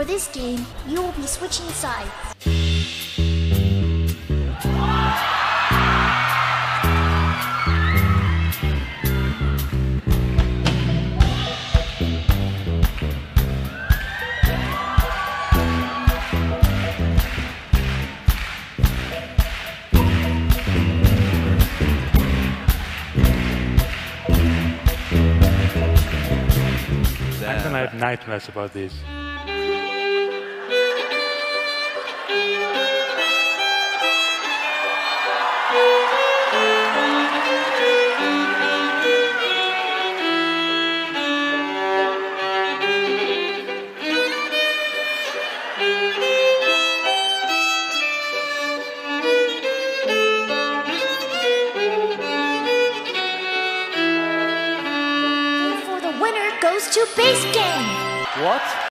For this game, you will be switching sides. Gonna have nightmares about this. Goes to base game. What?